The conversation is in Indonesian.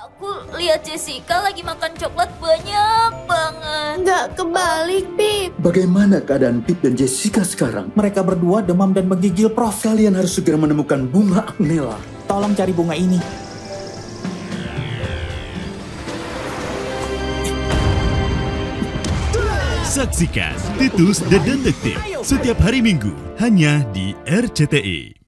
Aku lihat Jessica lagi makan coklat banyak banget. Nggak kebalik, Pip. Bagaimana keadaan Pip dan Jessica sekarang? Mereka berdua demam dan menggigil, Prof. Kalian harus segera menemukan bunga Agnella. Tolong cari bunga ini. Saksikan Titus The Detective setiap hari Minggu hanya di RCTI.